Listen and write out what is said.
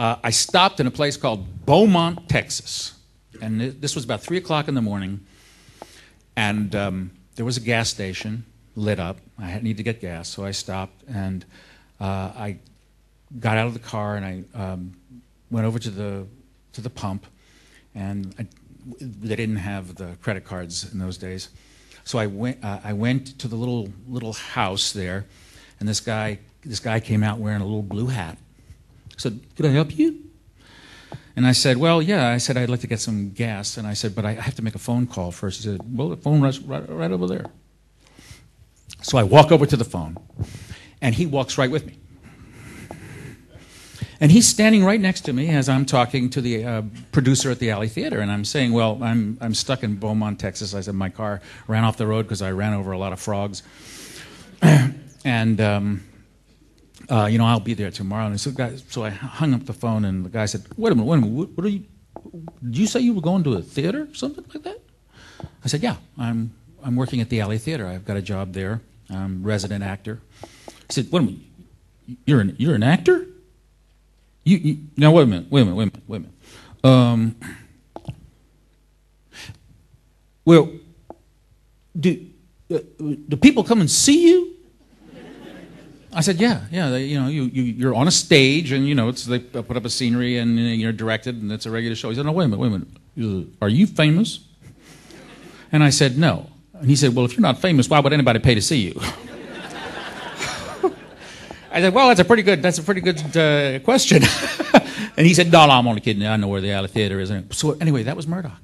uh, I stopped in a place called Beaumont, Texas. And th- this was about 3 o'clock in the morning. And um, there was a gas station lit up. I had, needed to get gas, so I stopped and uh, I got out of the car and I um, went over to the to the pump, and I, they didn't have the credit cards in those days, so I went uh, I went to the little little house there, and this guy this guy came out wearing a little blue hat. I said, "Could I help you?" And I said, "Well, yeah." I said, "I'd like to get some gas," and I said, "But I have to make a phone call first. He said, "Well, the phone right, right, right over there." So I walk over to the phone, and he walks right with me. And he's standing right next to me as I'm talking to the uh, producer at the Alley Theater, and I'm saying, "Well, I'm I'm stuck in Beaumont, Texas." I said my car ran off the road because I ran over a lot of frogs, and um, uh, you know I'll be there tomorrow. And so, guy, so I hung up the phone, and the guy said, "Wait a minute, wait a minute. What, what are you? Did you say you were going to a theater, something like that?" I said, "Yeah, I'm I'm working at the Alley Theater. I've got a job there. I'm resident actor." He said, "Wait a minute, you're an you're an actor?" You, you, now wait a minute, wait a minute, wait a minute, wait a minute. Um, well, do uh, do people come and see you? I said, yeah, yeah. They, you know, you, you you're on a stage, and you know, it's they put up a scenery, and you're directed, and it's a regular show. He said, no, wait a minute, wait a minute. Are you famous? And I said, no. And he said, well, if you're not famous, why would anybody pay to see you? I said, well, that's a pretty good, that's a pretty good uh, question. and he said, no, no, I'm only kidding. I know where the Alley Theater is. So anyway, that was Murdock.